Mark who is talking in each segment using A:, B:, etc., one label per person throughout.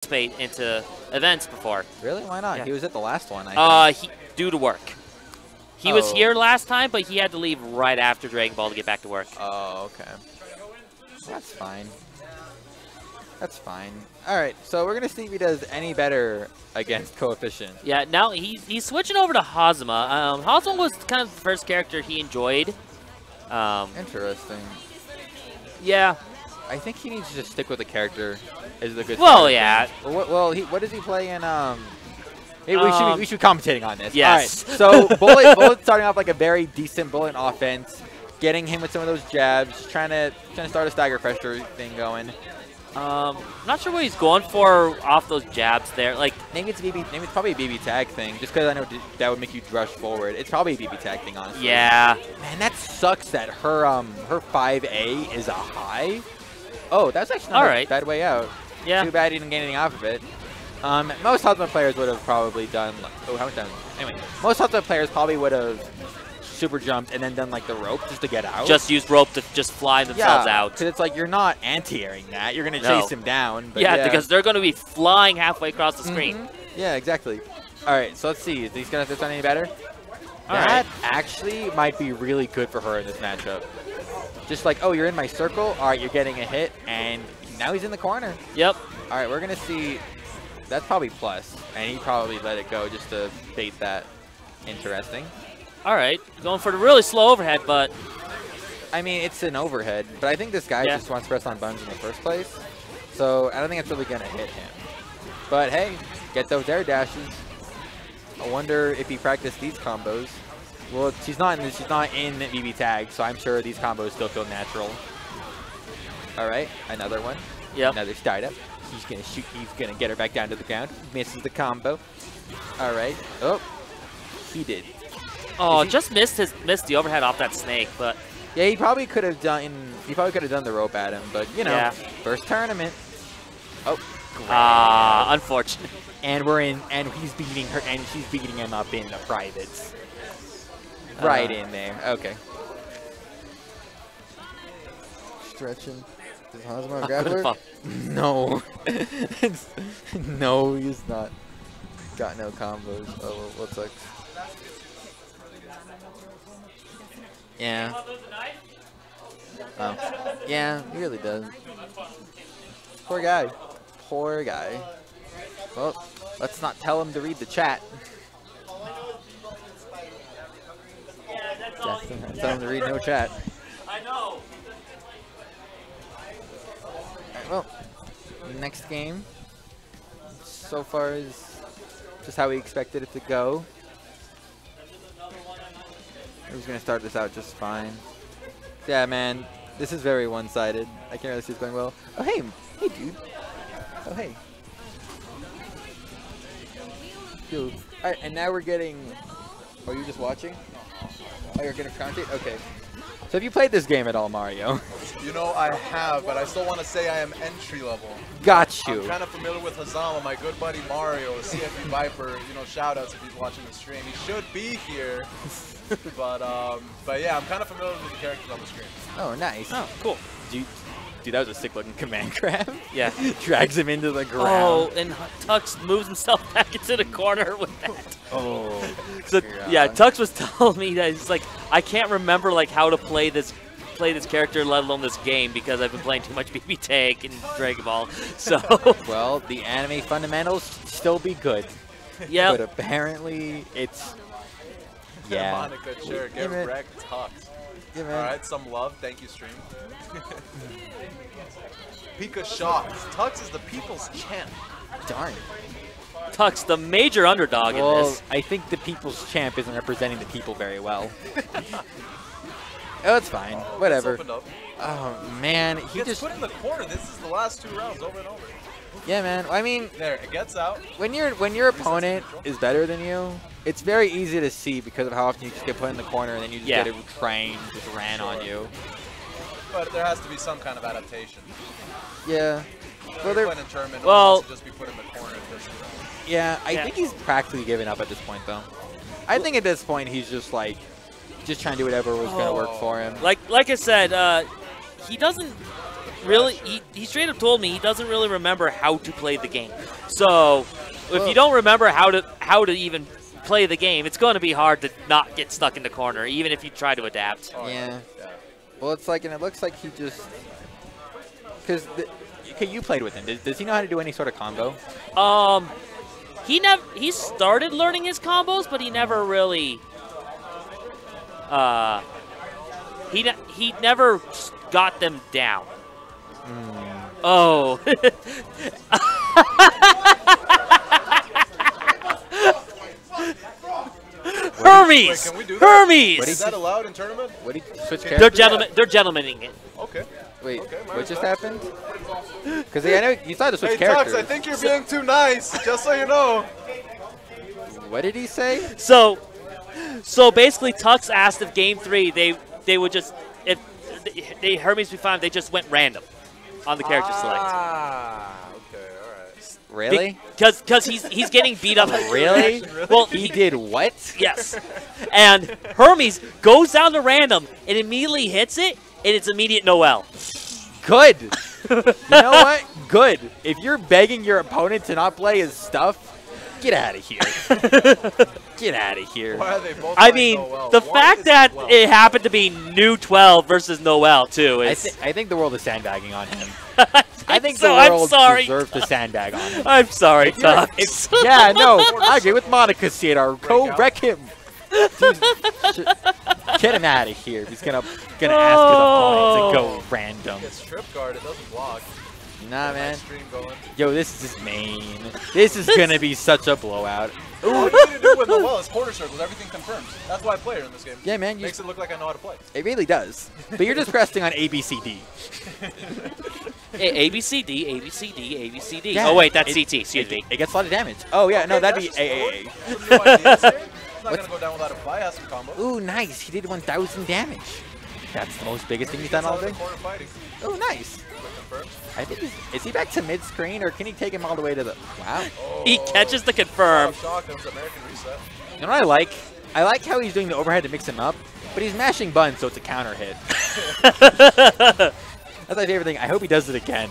A: participate into events before.
B: Really? Why not?
A: Yeah.
B: He was at the last one. I
A: Uh, he due to work. He was
B: Oh.
A: here last time, but he had to leave right after Dragon Ball to get back to work.
B: Oh, okay. That's fine. That's fine. All right, so we're gonna see if he does any better against Koefficient.
A: Yeah, now he's he's switching over to Hazama. Um, Hazama was kind of the first character he enjoyed. Um,
B: Interesting.
A: yeah.
B: I think he needs to just stick with the character. Is the good.
A: Well,
B: character.
A: yeah.
B: Well, what, well, he, what does he play in? Um. Hey, we should be,
A: Um,
B: we should be commentating on this.
A: yes.
B: All right. So bullet bullet starting off like a very decent bullet offense, getting him with some of those jabs, trying to trying to start a stagger pressure thing going.
A: Um, not sure what he's going for off those jabs there. Like,
B: Maybe it's BB. Maybe it's probably a BB tag thing, just because I know that would make you rush forward. It's probably a BB tag thing, honestly.
A: yeah.
B: Man, that sucks that her um her 5A is a high. Oh, that's actually not
A: All
B: a
A: right.
B: bad way out.
A: Yeah.
B: Too bad he didn't get anything off of it. Um, most Ultimate players would have probably done. Oh, how much time? Anyway, most Ultimate players probably would have super jumped and then done like the rope just to get out.
A: Just use rope to just fly themselves
B: yeah,
A: out.
B: Because it's like you're not anti-airing that. You're gonna
A: No.
B: chase him down. But
A: Yeah,
B: yeah,
A: because they're going to be flying halfway across the screen.
B: Mhm. Yeah, exactly. All right, so let's see. Is these gonna this any better?
A: All
B: that
A: right.
B: actually might be really good for her in this matchup. Just like, oh, you're in my circle. All right, you're getting a hit, and now he's in the corner.
A: Yep.
B: All right, we're gonna see. That's probably plus, and he probably let it go just to bait that. Interesting.
A: All right. Going for the really slow overhead, but
B: I mean, it's an overhead, but I think this guy
A: Yeah.
B: just wants to press on buttons in the first place. So I don't think it's really gonna hit him. But hey, get those air dashes. I wonder if he practiced these combos. Well, she's not in. She's not in BB tag, so I'm sure these combos still feel natural. All right, another one.
A: Yep.
B: Another startup. He's gonna shoot. He's gonna get her back down to the ground. Misses the combo. All right. Oh, he did.
A: oh,
B: he-
A: just missed his missed the overhead off that snake, but
B: Yeah, he probably could have done. He probably could have done the rope at him, but you know,
A: Yeah.
B: first tournament. Oh,
A: ah, unfortunate.
B: and we're in, and he's beating her, and she's beating him up in the privates. Right
A: Uh,
B: in there. Okay.
C: Stretching. Does Hazama
A: I
C: grab
A: would've
C: her?
B: No. No, he's not. Got no combos. Oh, well, what's like? Yeah. Oh. Yeah, he really does. Poor guy. Poor guy. Well, let's not tell him to read the chat. Yeah, tell him to read no chat.
A: I know.
B: Alright, well, next game so far is just how we expected it to go. We're just gonna start this out just fine. Yeah, man, this is very one-sided. I can't really see it's going well. Oh, hey, hey, dude. Oh, hey. Dude. Alright, and now we're getting. Are you just watching? Oh, you're getting content? Okay. So have you played this game at all, Mario?
D: You know, I have, but I still want to say I am entry level.
B: Got you.
D: I'm kind of familiar with Hazama, my good buddy Mario, CFP Viper. You know, shout outs if he's watching the stream. He should be here, but um, but yeah, I'm kind of familiar with the characters on the screen.
B: Oh, nice.
A: Oh, cool.
B: Dude, dude, that was a sick looking command grab.
A: Yeah.
B: Drags him into the ground.
A: Oh, and Tux moves himself back into the corner with that.
B: Oh.
A: So yeah, Tux was telling me that he's like, I can't remember like how to play this play this character, let alone this game, because I've been playing too much BB Tag and Dragon Ball. So
B: Well, the anime fundamentals still be good.
A: Yeah, but
B: apparently it's. Yeah.
D: Monica, sure,
B: Yeah,
D: get
B: man.
D: wrecked, Tux.
B: Yeah, man.
D: All right, some love. Thank you, stream. Pika shots. Tux is the people's champ.
B: Darn.
A: Tux, the major underdog in this.
B: I think the people's champ isn't representing the people very well. oh, it's fine.
D: It's
B: Whatever. Oh, man.
D: He
B: He
D: gets
B: just.
D: put in the corner. This is the last two rounds, over and over.
B: Yeah, man. I mean,
D: There, it gets out.
B: when your when your opponent is better than you, it's very easy to see because of how often you just get put in the corner and then you just
A: Yeah.
B: get a train just ran on you.
D: But there has to be some kind of adaptation.
B: Yeah. Well,
D: Well,
B: they're,
D: playing in tournament,
A: Well-
D: well, just be put in the corner. First
B: yeah, I
A: Yeah.
B: think he's practically given up at this point, though. I think at this point he's just like, just trying to do whatever was gonna work
D: Oh.
B: for him.
A: Like like I said, uh, he doesn't really. He, he straight up told me he doesn't really remember how to play the game. So if
C: Well-
A: you don't remember how to how to even play the game, it's going to be hard to not get stuck in the corner, even if you try to adapt.
D: Oh,
B: Yeah.
D: yeah.
B: Well, it's like, and it looks like he just, because okay, you played with him. Does, does he know how to do any sort of combo?
A: Um, he never he started learning his combos, but he never really. Uh, he ne- he never got them down. Oh. Hermes!
D: Wait, can we do?
A: Hermes!
B: What
D: Is that allowed in tournament?
B: What did he switch
A: they're
B: characters?
A: gentlemen. They're gentlemaning it.
D: Okay.
B: Wait,
D: Okay,
B: what just happened? Because I know you started to switch
D: Hey,
B: characters.
D: Tux, I think you're being too nice, just so you know.
B: What did he say?
A: So, so basically, Tux asked if game three they they would just if they Hermes be fine, they just went random on the character select.
D: Ah, okay, all right.
B: Really?
A: Because because he's he's getting beat up.
B: Really?
A: Well,
B: He did what?
A: yes. And Hermes goes down to random and immediately hits it, and it's immediate Noel.
B: Good. you know what? Good. If you're begging your opponent to not play his stuff, get out of here. get out of here.
D: Why are they both
A: I mean,
D: so
A: the
D: One
A: fact that
D: well.
A: it happened to be Mu-12 versus Noel too
B: I,
A: is.
B: thi- I think the world is sandbagging on him.
A: I
B: I think
A: so.
B: the
A: I'm
B: world
A: sorry.
B: deserves to sandbag on him.
A: I'm sorry,
B: If
A: Tux.
B: yeah, no, I agree with Monica Cedar. Go wreck him. Dude, sh- get him out of here. He's gonna gonna ask his opponent to go
A: Oh.
B: random.
D: It's trip guard, it doesn't block.
B: Nah, man.
D: Nice stream going.
B: Yo, this is main. This is gonna be such a blowout.
D: All you need to do with Noel is quarter circles, everything confirms. That's why I play her in this game.
B: Yeah, man. You,
D: Makes it look like I know how to play.
B: it really does. But you're just resting on A, B, C, D.
A: A, A, B, C, D, A, B, C, D, A, B, C, D.
B: Yeah,
A: oh, wait, that's
B: it-
A: CT. Excuse
B: It,
A: me.
B: it gets a lot of damage. Oh yeah, no, that'd be
D: that's
B: A, A,
D: Some new. It's not
B: What?
D: gonna go down without a fight. Has some combo.
B: Ooh, nice. He did 1,000 damage. That's the most biggest thing he's done all day. Oh, nice. I think he's, is he back to mid screen or can he take him all the way to the? Wow.
A: He oh. catches the confirm.
D: Oh, reset.
B: You know what I like? I like how he's doing the overhead to mix him up, but he's mashing buns, so it's a counter hit. That's my favorite thing. I hope he does it again.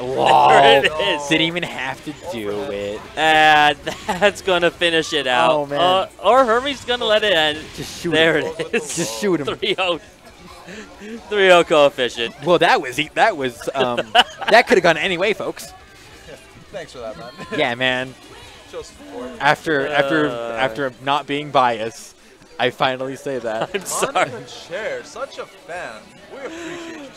B: Whoa.
A: There it is.
B: Didn't even have to do it.
A: And that's going to finish it out.
B: Oh, man.
A: Uh, or Hermes going to let it end.
B: Just shoot
A: There
B: him.
A: it is.
B: Just shoot him.
A: 3-0. 3-0 Koefficient.
B: Well, that was that was um, that could have gone any way, folks.
D: Thanks for that, man.
B: Yeah, man.
D: Show support.
B: After after
A: Uh.
B: after not being biased, I finally say that.
A: I'm sorry.
D: Monica Chair, such a fan. We appreciate you.